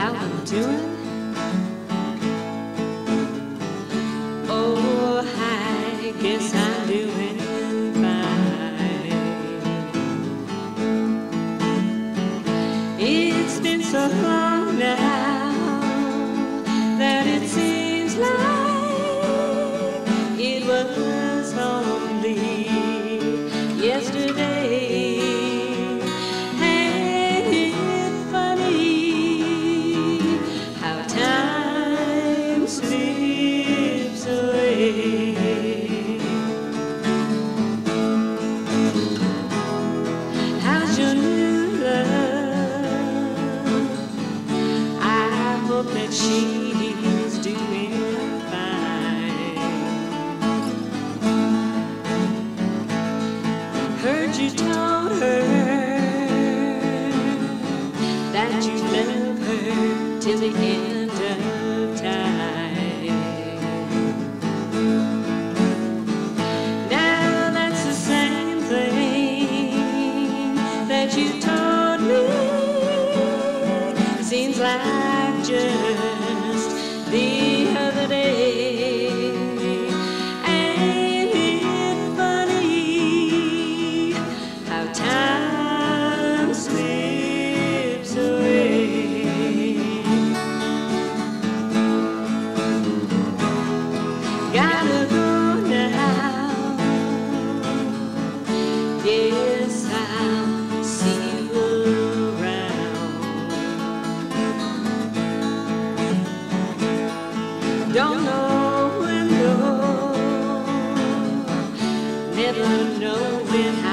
how I'm doing. She's doing fine. Heard you told her that you love her till the end of time. gotta go now. Yes, I'll see you around. Don't know when, though. Never know when. I